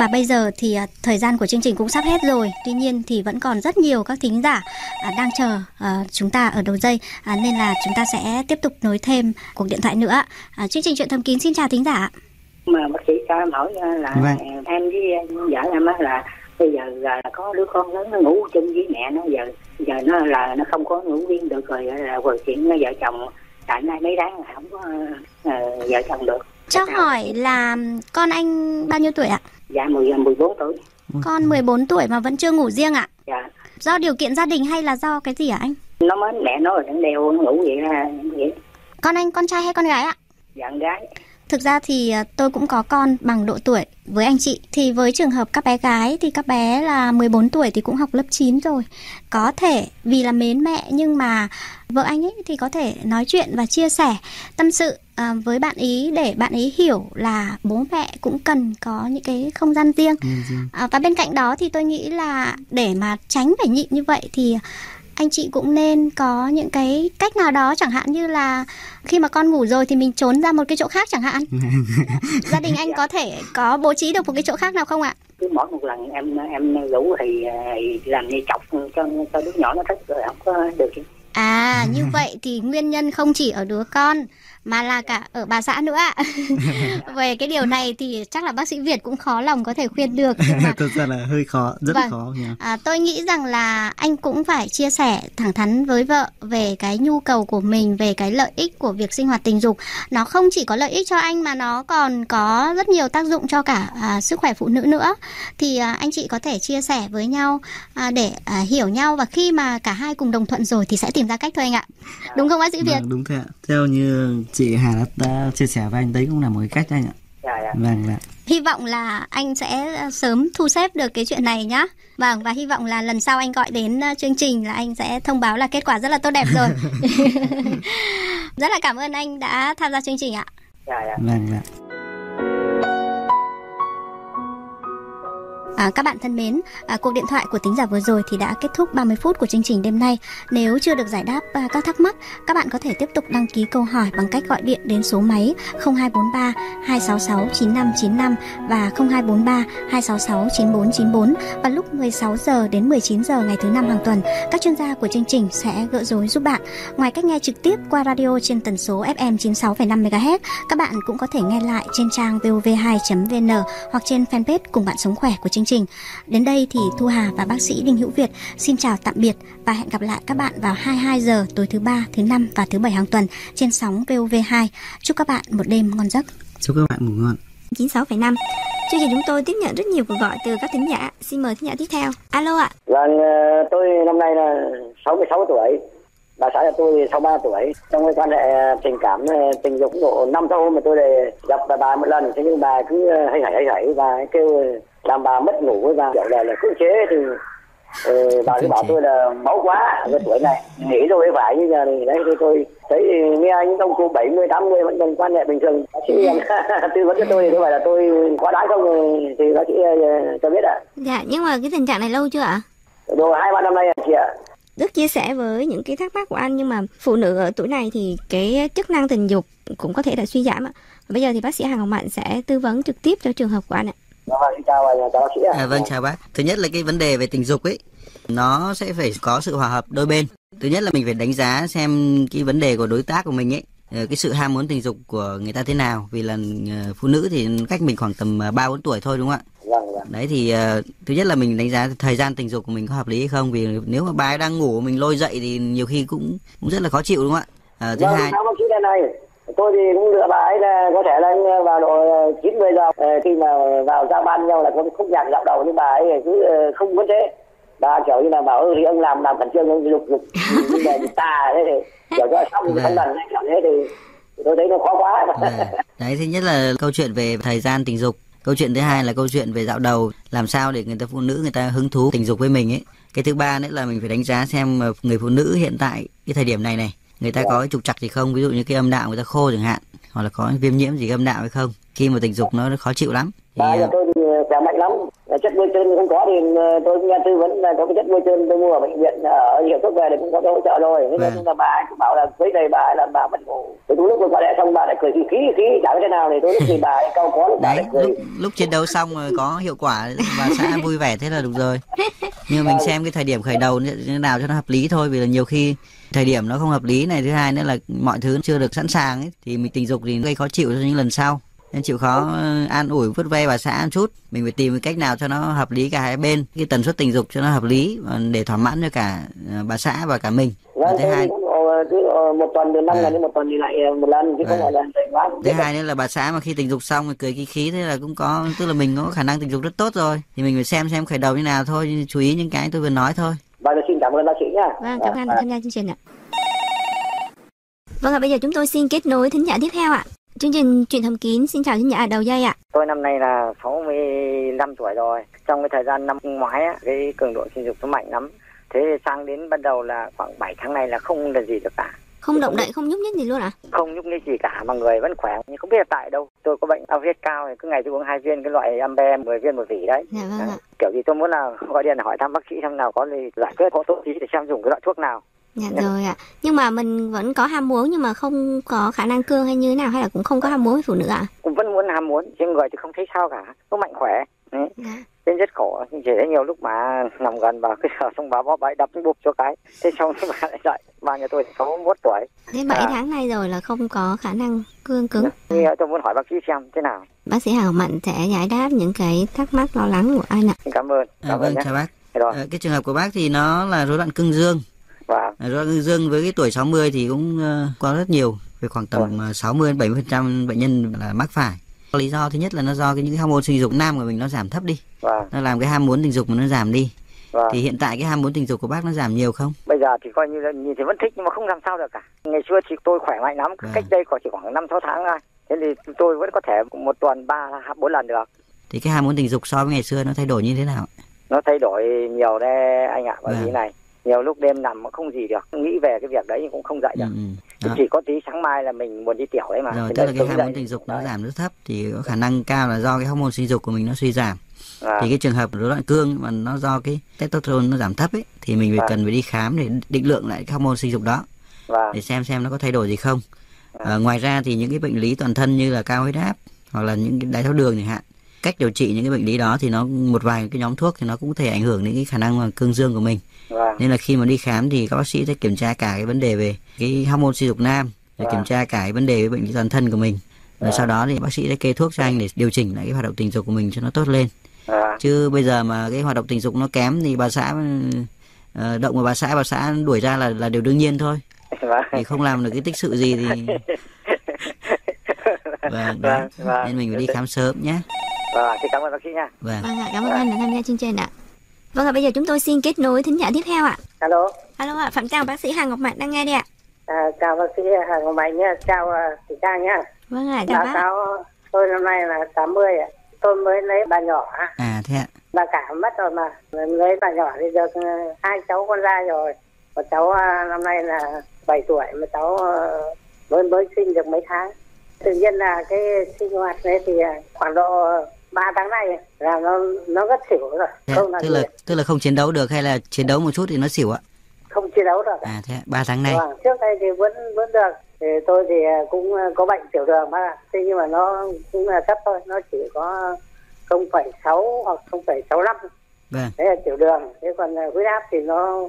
Và bây giờ thì à, thời gian của chương trình cũng sắp hết rồi. Tuy nhiên thì vẫn còn rất nhiều các thính giả à, đang chờ à, chúng ta ở đầu dây à, nên là chúng ta sẽ tiếp tục nối thêm cuộc điện thoại nữa. À, chương trình chuyện thầm kín xin chào thính giả. mà bác sĩ cho em hỏi là Vâng. em với vợ em là bây giờ là có đứa con lớn nó ngủ chung với mẹ nó giờ giờ nó là nó không có ngủ riêng được rồi là vừa chuyện nó vợ chồng tại nay mấy tháng là không có ờ, vợ chồng được Cho hỏi là con anh bao nhiêu tuổi ạ? Dạ mười mười bốn tuổi Con 14 tuổi mà vẫn chưa ngủ riêng ạ? dạ Do điều kiện gia đình hay là do cái gì ạ anh? nó mến mẹ nó rồi nó đeo nó ngủ vậy là vậy Con anh con trai hay con gái ạ? dạ con gái Thực ra thì à, tôi cũng có con bằng độ tuổi với anh chị. Thì với trường hợp các bé gái thì các bé là 14 tuổi thì cũng học lớp 9 rồi. Có thể vì là mến mẹ nhưng mà vợ anh ấy thì có thể nói chuyện và chia sẻ tâm sự à, với bạn ý để bạn ý hiểu là bố mẹ cũng cần có những cái không gian riêng. À, Và bên cạnh đó thì tôi nghĩ là để mà tránh phải nhịn như vậy thì anh chị cũng nên có những cái cách nào đó chẳng hạn như là khi mà con ngủ rồi thì mình trốn ra một cái chỗ khác chẳng hạn. Gia đình anh có thể có bố trí được một cái chỗ khác nào không ạ? Cứ mỗi một lần em em ngủ thì, thì làm như chọc cho cho đứa nhỏ nó thích rồi không có được. À như vậy thì nguyên nhân không chỉ ở đứa con mà là cả ở bà xã nữa ạ. Về cái điều này thì chắc là bác sĩ Việt cũng khó lòng có thể khuyên được mà thật ra là hơi khó rất Vâng. khó nhỉ. À, tôi nghĩ rằng là anh cũng phải chia sẻ thẳng thắn với vợ về cái nhu cầu của mình về cái lợi ích của việc sinh hoạt tình dục. Nó không chỉ có lợi ích cho anh mà nó còn có rất nhiều tác dụng cho cả à, sức khỏe phụ nữ nữa. Thì à, anh chị có thể chia sẻ với nhau à, để à, hiểu nhau và khi mà cả hai cùng đồng thuận rồi thì sẽ tìm ra cách thôi anh ạ. Đúng không bác sĩ Việt? Vâng đúng thế ạ. Theo như chị Hà đã, chia sẻ với anh đấy cũng là một cái cách anh ạ. Dạ dạ. Vâng là hy vọng là anh sẽ à, sớm thu xếp được cái chuyện này nhá. Vâng và hy vọng là lần sau anh gọi đến à, chương trình là anh sẽ thông báo là kết quả rất là tốt đẹp rồi. Rất là cảm ơn anh đã tham gia chương trình ạ. Dạ dạ. Vâng là À, các bạn thân mến, à, cuộc điện thoại của tính giả vừa rồi thì đã kết thúc 30 phút của chương trình đêm nay. Nếu chưa được giải đáp à, các thắc mắc, các bạn có thể tiếp tục đăng ký câu hỏi bằng cách gọi điện đến số máy 0243 266 9595 và 0243 266 9494 vào lúc 16 giờ đến 19 giờ ngày thứ năm hàng tuần. Các chuyên gia của chương trình sẽ gỡ rối giúp bạn. Ngoài cách nghe trực tiếp qua radio trên tần số FM 96,5 MHz, các bạn cũng có thể nghe lại trên trang vov2.vn hoặc trên fanpage cùng bạn sống khỏe của chương trình. Đến đây thì Thu Hà và bác sĩ Đinh Hữu Việt xin chào tạm biệt và hẹn gặp lại các bạn vào 22 giờ tối thứ ba, thứ năm và thứ bảy hàng tuần trên sóng VOV2. Chúc các bạn một đêm ngon giấc. chúc các bạn ngủ ngon 96,5. Chương trình chúng tôi tiếp nhận rất nhiều cuộc gọi từ các thính giả. Xin mời thính giả tiếp theo. Alo ạ. Vâng, ờ, tôi năm nay là 66 tuổi. Bà xã nhà tôi 63 tuổi. Trong cái quan hệ tình cảm, ờ, tình dục độ 5 sáu hôm mà tôi để gặp bà, bà một lần. Thế nhưng bà cứ ờ, hay hảy hay hảy và kêu làm bà mất ngủ và kiểu là, là cưỡng chế thì ờ, bà cứ bảo tôi là máu quá cái tuổi này. Nghĩ rồi phải như giờ thì đấy thì tôi thấy nghe những ông cụ 70, 80 vẫn còn quan hệ bình thường. Bác sĩ tư vấn cho tôi thì tôi bảo là tôi quá đáng không thì bác sĩ ờ, cho biết ạ. Dạ, nhưng mà cái tình trạng này lâu chưa ạ? Đồ hai ba năm nay chị ạ. Rất chia sẻ với những cái thắc mắc của anh nhưng mà phụ nữ ở tuổi này thì cái chức năng tình dục cũng có thể là suy giảm ạ. Bây giờ thì bác sĩ Hà Ngọc Mạnh sẽ tư vấn trực tiếp cho trường hợp của anh ạ. Vâng, xin chào bác sĩ. À, vâng chào bác. Thứ nhất là cái vấn đề về tình dục ấy nó sẽ phải có sự hòa hợp đôi bên. Thứ nhất là mình phải đánh giá xem cái vấn đề của đối tác của mình ấy ờ, cái sự ham muốn tình dục của người ta thế nào vì là ờ, phụ nữ thì cách mình khoảng tầm ờ, ba bốn tuổi thôi đúng không ạ Vâng, vâng. đấy thì thứ nhất là mình đánh giá thời gian tình dục của mình có hợp lý hay không vì nếu mà bà ấy đang ngủ mình lôi dậy thì nhiều khi cũng cũng rất là khó chịu đúng không ạ Ờ, thứ Vâng, hai Tôi thì cũng lựa bà ấy là có thể là vào độ 90 giờ. Ờ, khi mà vào giao ban nhau là có khúc nhạc dạo đầu nhưng bà ấy cứ ờ, không muốn thế. Bà kiểu như là bảo ừ thì ông làm làm khẩn trương ông lục lục như là tà thế thì kiểu cho xong không lần kiểu thế thì tôi thấy nó khó quá. À, đấy thứ nhất là câu chuyện về thời gian tình dục. Câu chuyện thứ hai là câu chuyện về dạo đầu. Làm sao để người ta phụ nữ người ta hứng thú tình dục với mình ấy. Cái thứ ba nữa là mình phải đánh giá xem ờ, người phụ nữ hiện tại cái thời điểm này này người ta có cái trục trặc gì không? Ví dụ như cái âm đạo người ta khô chẳng hạn hoặc là có viêm nhiễm gì âm đạo hay không? Khi mà tình dục nó khó chịu lắm. Thì Bà nhà ờ, tôi thì khỏe mạnh lắm. Ờ, là chất bôi trơn không có thì ờ, tôi nghe tư vấn là có cái chất bôi trơn tôi mua ở bệnh viện ở hiệu thuốc về thì cũng có cái hỗ trợ rồi thế Vâng. nên là bà ấy cũng bảo là với đây bà ấy là bà mất ngủ. Thì lúc tôi gọi lại xong bà lại cười khí khí khí chả thế nào thì tôi lúc thì bà ấy cau có lúc bà đấy lại cười. lúc lúc chiến đấu xong rồi có hiệu quả và xã vui vẻ thế là được rồi. Nhưng mình xem cái thời điểm khởi đầu như thế nào cho nó hợp lý thôi vì là nhiều khi thời điểm nó không hợp lý này thứ hai nữa là mọi thứ chưa được sẵn sàng ấy thì mình tình dục thì gây khó chịu cho những lần sau nên chịu khó ờ, an ủi vớt ve bà xã một chút mình phải tìm cái cách nào cho nó hợp lý cả hai bên cái tần suất tình dục cho nó hợp lý và để thỏa mãn cho cả ờ, bà xã và cả mình và vâng thứ hai ờ, cứ ờ, một tuần từ năm À. ngày đến một tuần thì lại ờ, một lần chứ không phải là quá thứ hai nữa là bà xã mà khi tình dục xong rồi cười khí khí thế là cũng có tức là mình có khả năng tình dục rất tốt rồi thì mình phải xem xem khởi đầu như nào thôi chú ý những cái tôi vừa nói thôi Vâng, xin cảm ơn bác sĩ nha. Vâng, cảm ơn tham gia chương trình ạ. Vâng ạ, bây giờ chúng tôi xin kết nối thính giả tiếp theo ạ. Chương trình Chuyện thầm kín xin chào thính giả đầu dây ạ. Tôi năm nay là 65 tuổi rồi. Trong cái thời gian năm ngoái á, cái cường độ sinh dục nó mạnh lắm. Thế sang đến ban đầu là khoảng 7 tháng này là không là gì được cả. Không động đậy, không nhúc nhích gì luôn ạ? Không nhúc nhích gì cả mà người vẫn khỏe. Nhưng không biết là tại đâu. Tôi có bệnh áp huyết cao thì cứ ngày tôi uống hai viên cái loại Ambe 10 viên một vỉ đấy. Dạ vâng ạ. Kiểu gì tôi muốn là gọi điện hỏi thăm bác sĩ xem nào có gì giải quyết có tốt tí để xem dùng cái loại thuốc nào. Dạ rồi ạ. Nhưng mà mình vẫn có ham muốn nhưng mà không có khả năng cương hay như thế nào hay là cũng không có ham muốn với phụ nữ ạ? Cũng vẫn muốn ham muốn nhưng người thì không thấy sao cả. Có mạnh khỏe. Đấy. Dạ. Nên rất khổ, chỉ thấy nhiều lúc mà nằm gần vào cái giờ xong bà bóp bãi đập cái bụp cho cái. Thế xong thì bà lại dậy. Bà nhà tôi 61 tuổi. Thế 7 À. tháng nay rồi là không có khả năng cương cứng. Thì tôi muốn hỏi bác sĩ xem thế nào. Bác sĩ Hào Mạnh sẽ giải đáp những cái thắc mắc lo lắng của anh ạ. Cảm ơn. à, Cảm vâng ơn nhé. chào bác Rồi, Ờ, cái trường hợp của bác thì nó là rối loạn cương dương loạn cương dương với cái tuổi 60 thì cũng ờ, có rất nhiều về khoảng tầm Vâng. ờ, 60 đến 70 phần trăm bệnh nhân là mắc phải lý do thứ nhất là nó do cái những hormone sinh dục nam của mình nó giảm thấp đi và nó làm cái ham muốn tình dục mà nó giảm đi và thì hiện tại cái ham muốn tình dục của bác nó giảm nhiều không bây giờ thì coi như là nhìn thì vẫn thích nhưng mà không làm sao được cả. Ngày xưa thì tôi khỏe mạnh lắm, Vâng. cách đây còn chỉ khoảng 5 6 tháng thôi. Thế thì tôi vẫn có thể một tuần ba bốn lần được. thì cái ham muốn tình dục so với ngày xưa nó thay đổi như thế nào Nó thay đổi nhiều đấy anh ạ, bởi Vâng. vì này nhiều lúc đêm nằm mà không gì được nghĩ về cái việc đấy cũng không dậy ừ, được ừ. Đó. chỉ có tí sáng mai là mình muốn đi tiểu đấy mà rồi tức là cái ham muốn tình dục nó Đấy. giảm rất thấp thì có khả năng cao là do cái hormone sinh dục của mình nó suy giảm À, thì cái trường hợp rối loạn cương mà nó do cái testosterone nó giảm thấp ấy thì mình phải Vâng. cần phải đi khám để định lượng lại cái hormone sinh dục đó và để xem xem nó có thay đổi gì không À. à, ngoài ra thì những cái bệnh lý toàn thân như là cao huyết áp hoặc là những cái đái tháo đường chẳng hạn cách điều trị những cái bệnh lý đó thì nó một vài cái nhóm thuốc thì nó cũng có thể ảnh hưởng đến cái khả năng cương dương của mình và nên là khi mà đi khám thì các bác sĩ sẽ kiểm tra cả cái vấn đề về cái hormone sinh dục nam Vâng. kiểm tra cả cái vấn đề về bệnh lý toàn thân của mình rồi Vâng. sau đó thì bác sĩ sẽ kê thuốc cho anh để điều chỉnh lại cái hoạt động tình dục của mình cho nó tốt lên và chứ bây giờ mà cái hoạt động tình dục nó kém thì bà xã ờ, động vào bà xã bà xã đuổi ra là là điều đương nhiên thôi và thì không làm được cái tích sự gì thì vâng. Vâng, vâng. nên mình phải đi khám sớm nhé và xin cảm ơn bác sĩ nha vâng Vâng ạ, cảm ơn anh đã tham gia chương trình ạ. Vâng ạ, bây giờ chúng tôi xin kết nối thính giả tiếp theo ạ. alo Alo ạ, Phạm chào bác sĩ Hà Ngọc Mạnh đang nghe đây ạ. à, chào bác sĩ Hà Ngọc Mạnh nhé chào uh, chị Trang nhé Vâng ạ, chào bác. cháu tôi năm nay là 80 ạ. Tôi mới lấy bà nhỏ. à thế ạ Bà cả mất rồi mà. Lấy bà nhỏ thì được ờ, hai cháu con ra rồi. Một cháu ờ, năm nay là 7 tuổi. Mà cháu mới mới sinh được mấy tháng. Tự nhiên là cái sinh hoạt đấy thì khoảng độ 3 tháng này là nó nó rất xỉu rồi. Thế. Không tức là gì. tức là không chiến đấu được hay là chiến đấu một chút thì nó xỉu ạ không chiến đấu được. à thế ạ. ba tháng nay Vâng, trước đây thì vẫn vẫn được. Thì tôi thì cũng có bệnh tiểu đường mà. Thế nhưng mà nó cũng là thấp thôi. Nó chỉ có 0,6 hoặc 0,65. vâng Đấy là tiểu đường. Thế còn à, huyết áp thì nó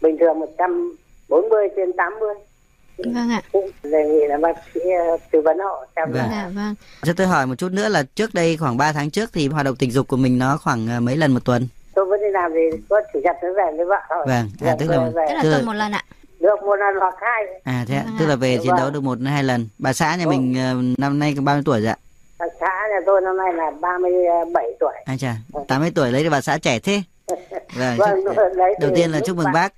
bình thường 140 trên 80. Vâng ạ. Đề nghị là bác sĩ ờ, tư vấn họ xem Vâng. là Dạ vâng. cho tôi hỏi một chút nữa là trước đây khoảng 3 tháng trước thì hoạt động tình dục của mình nó khoảng ờ, mấy lần một tuần tôi vẫn đi làm thì có chủ nhật mới về với vợ thôi. Vâng, à, Dạ, tức là-. Tức là tuần một lần ạ. được một lần hoặc hai. à thế. Vâng tức là về Dạ chiến đấu vâng. được một hai lần bà xã nhà mình ờ, năm nay bao nhiêu tuổi dạ Bà xã nhà tôi năm nay là 37 tuổi. ai chà 80 tuổi lấy được bà xã trẻ thế vâng, Vâng, chúc- đầu tiên là chúc mừng bà- bác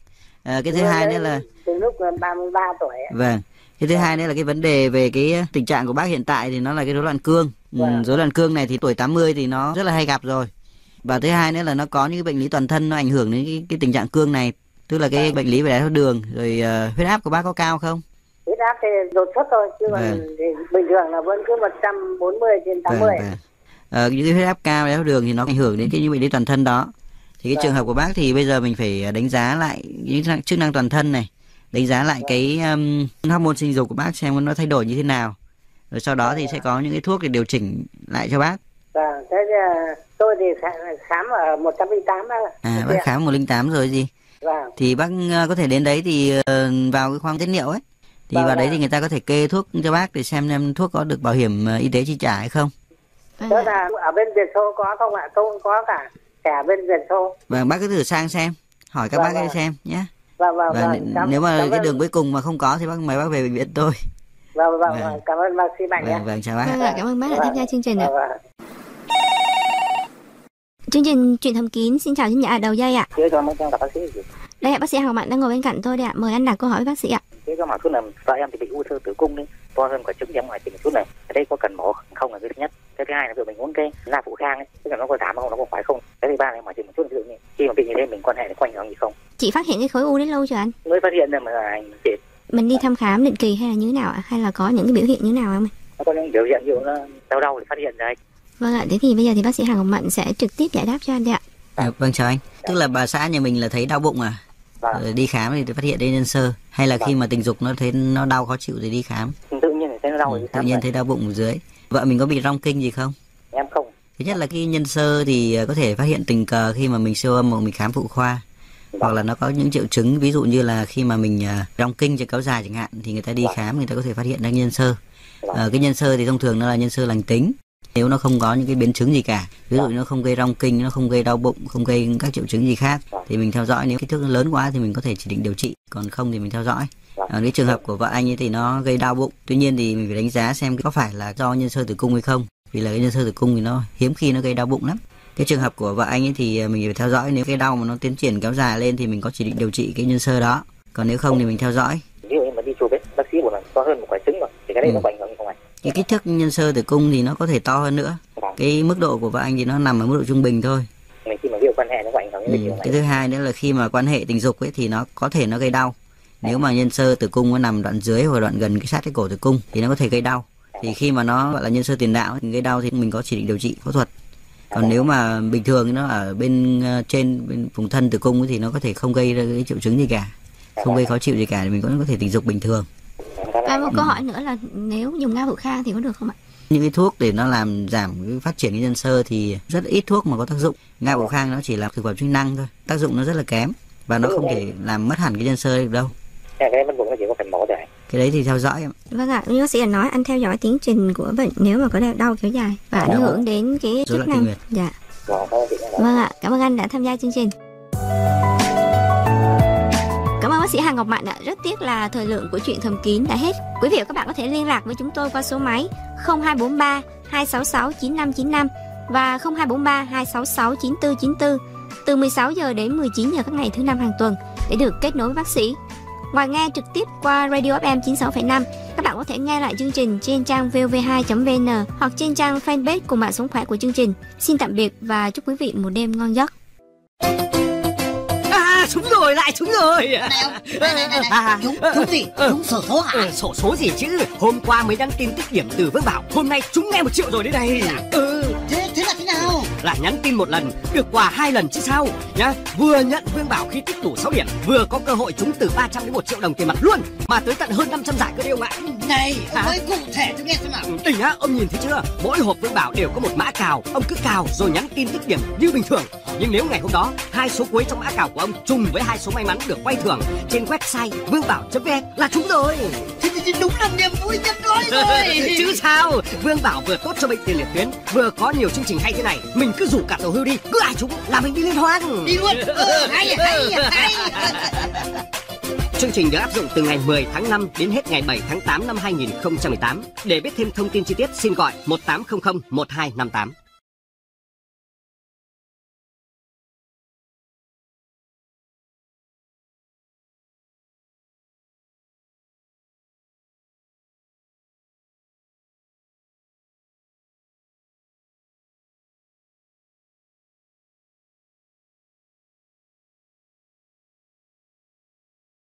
Ờ, cái thứ Vâng, hai nữa là từ lúc là 33 tuổi vâng. Cái thứ hai nữa là cái vấn đề về cái ờ, tình trạng của bác hiện tại thì nó là cái rối loạn cương. Ừ, Vâng. rối loạn cương này thì tuổi 80 thì nó rất là hay gặp rồi. Và thứ hai nữa là nó có những cái bệnh lý toàn thân nó ảnh hưởng đến cái, cái tình trạng cương này. Tức là cái bệnh lý về đái tháo đường rồi ờ, huyết áp của bác có cao không? Huyết áp thì đột xuất thôi chứ còn Vâng. bình thường là vẫn cứ 140 trên 80 vâng vâng. Ờ, những cái huyết áp cao đái tháo đường thì nó ảnh hưởng đến cái bệnh lý toàn thân đó. Thì cái Vâng. trường hợp của bác thì bây giờ mình phải đánh giá lại những chức năng toàn thân này đánh giá lại cái um, hormone sinh dục của bác xem nó thay đổi như thế nào. Rồi sau đó thì sẽ có những cái thuốc để điều chỉnh lại cho bác. Vâng, thế thì, à, tôi thì khám, khám ở 108 đó. à bác khám 108 rồi gì? Vâng, thì bác ờ, có thể đến đấy thì ờ, vào cái khoang tiết niệu ấy. Thì Vâng vào đấy thì người ta có thể kê thuốc cho bác để xem xem thuốc có được bảo hiểm ờ, y tế chi trả hay không. Vâng ạ. là ở bên Việt Xô có không ạ? Tôi cũng có cả thẻ bên Việt Xô. và bác cứ thử sang xem. Hỏi các Vâng, bác ấy vâng. xem nhé Vâng, vâng, và vâng. Cảm- nếu mà cảm cái ơn- đường cuối cùng mà không có thì bác mời bác về bệnh viện tôi Vâng, vâng, Vâng. vâng. Cảm ơn bác sĩ Mạnh nhé. vâng vâng chào bác Vâng ạ, cảm ơn bác đã tham gia chương trình ạ. Vâng, vâng. Chương trình truyền thầm kín xin chào thính giả đầu dây ạ. Thế cho mấy gặp bác sĩ gì? Đây ạ, bác sĩ Ngọc Mạnh đang ngồi bên cạnh tôi đây ạ. Mời anh đặt câu hỏi với bác sĩ ạ. Thế cho mà cứ là vợ em thì bị u sơ tử cung đấy, to hơn quả trứng em ngoài tỉnh một chút này. Ở đây có cần mổ không là cái thứ nhất. Cái thứ hai là dụ mình uống cái la phụ khang ấy, tức là nó có giảm không, nó có phải không. Cái thứ ba là ngoài tỉnh một chút ví dụ như khi mà bị như thế mình quan hệ thì có ảnh hưởng gì không? Chị phát hiện cái khối u đấy lâu chưa anh? Mới phát hiện ra mà anh chị Mình đi thăm khám định kỳ hay là như thế nào ạ? Hay là có những cái biểu hiện như thế nào không? nó có những biểu hiện ví dụ nó đau đau thì phát hiện ra. Vâng ạ, thế thì bây giờ thì bác sĩ Hằng Ngọc Mạnh sẽ trực tiếp giải đáp cho anh đây ạ. À, vâng chào anh tức là bà xã nhà mình là thấy đau bụng à Vâng. rồi đi khám thì phát hiện đây nhân sơ hay là khi mà tình dục nó thấy nó đau khó chịu thì đi khám Tự nhiên thấy nó đau ừ, tự nhiên thấy đau bụng ở dưới vợ mình có bị rong kinh gì không em không. thứ nhất là cái nhân sơ thì ờ, có thể phát hiện tình cờ khi mà mình siêu âm hoặc mình khám phụ khoa hoặc là nó có những triệu chứng ví dụ như là khi mà mình rong kinh cho kéo dài chẳng hạn thì người ta đi khám người ta có thể phát hiện ra nhân sơ. Ờ, cái nhân sơ thì thông thường nó là nhân sơ lành tính. Nếu nó không có những cái biến chứng gì cả ví dụ nó không gây rong kinh nó không gây đau bụng không gây các triệu chứng gì khác thì mình theo dõi. Nếu kích thước lớn quá thì mình có thể chỉ định điều trị còn không thì mình theo dõi. Ờ, cái trường hợp của vợ anh ấy thì nó gây đau bụng tuy nhiên thì mình phải đánh giá xem có phải là do nhân sơ tử cung hay không. Vì là cái nhân sơ tử cung thì nó hiếm khi nó gây đau bụng lắm cái trường hợp của vợ anh ấy thì ờ, mình phải theo dõi nếu cái đau mà nó tiến triển kéo dài lên thì mình có chỉ định điều trị cái nhân sơ đó còn nếu không thì mình theo dõi Ví dụ như mà đi chụp ấy, bác sĩ bảo là to hơn một quả trứng rồi. Thì cái đấy Ừ. nó có ảnh hưởng không anh? cái kích thước nhân sơ tử cung thì nó có thể to hơn nữa Vâng. cái mức độ của vợ anh thì nó nằm ở mức độ trung bình thôi Mình khi mà ví dụ quan hệ nó có ảnh hưởng ừ. đến không cái thứ hai nữa là khi mà quan hệ tình dục ấy thì nó có thể nó gây đau nếu mà nhân sơ tử cung nó nằm đoạn dưới hoặc đoạn gần cái sát cái cổ tử cung thì nó có thể gây đau thì khi mà nó gọi là nhân sơ tiền đạo thì gây đau thì mình có chỉ định điều trị phẫu thuật còn nếu mà bình thường thì nó ở bên ờ, trên bên vùng thân tử cung ấy thì nó có thể không gây ra cái triệu chứng gì cả. Không gây khó chịu gì cả thì mình vẫn có thể tình dục bình thường. Và một câu hỏi nữa là nếu dùng ga phụ khang thì có được không ạ? những cái thuốc để nó làm giảm cái phát triển cái nhân sơ thì rất ít thuốc mà có tác dụng. Nga bổ khang nó chỉ là thực phẩm chức năng thôi tác dụng nó rất là kém và nó không thể làm mất hẳn cái nhân sơ được đâu Cái đấy thì theo dõi em Vâng ạ, như bác sĩ đã nói anh theo dõi tiến trình của bệnh nếu mà có đau, đau kéo dài và ảnh hưởng đến cái chức năng. nguyệt. Dạ. Vâng, nói là Vâng ạ, cảm ơn anh đã tham gia chương trình. Cảm ơn bác sĩ Hà Ngọc Mạnh ạ. Rất tiếc là thời lượng của chuyện thầm kín đã hết. Quý vị và các bạn có thể liên lạc với chúng tôi qua số máy 0243 266 9595 và 0243 266 9494 từ 16 giờ đến 19 giờ các ngày thứ năm hàng tuần để được kết nối với bác sĩ. Ngoài nghe trực tiếp qua Radio FM 96,5, các bạn có thể nghe lại chương trình trên trang vov2.vn hoặc trên trang fanpage cùng mạng sống khỏe của chương trình. Xin tạm biệt và chúc quý vị một đêm ngon giấc. À, trúng rồi, lại trúng rồi. Này ông, này, này, này, này. Trúng, trúng gì? Trúng sổ số hả? Ừ, sổ số gì chứ? Hôm qua mới đăng tin tích điểm từ Vương Bảo, hôm nay trúng nghe một triệu rồi đấy này. Ừ, là nhắn tin một lần, được quà hai lần chứ sao? Nhá, vừa nhận Vương Bảo khi tích đủ 6 điểm, vừa có cơ hội trúng từ 300 đến 1 triệu đồng tiền mặt luôn, mà tới tận hơn 500 giải cơ đấy ông ạ. Này, ông ơi cụ thể tôi nghe xem nào. Ừ, Đỉnh á, ông nhìn thấy chưa? Mỗi hộp Vương Bảo đều có một mã cào, ông cứ cào rồi nhắn tin tích điểm như bình thường. Nhưng nếu ngày hôm đó hai số cuối trong mã cào của ông trùng với hai số may mắn được quay thưởng trên website vương-bảo.vn là trúng rồi. Thì, thì đúng là niềm vui nhất đôi rồi. Chứ sao? Vương Bảo vừa tốt cho bệnh tiền liệt tuyến, vừa có nhiều chương trình hay thế này, mình cứ rủ cả tổ hưu đi, cứ ai trúng là mình đi liên hoan. Đi luôn. Ừ, hay, hay, hay. Chương trình được áp dụng từ ngày 10 tháng 5 đến hết ngày 7 tháng 8 năm 2018. Để biết thêm thông tin chi tiết, xin gọi 1800 1258.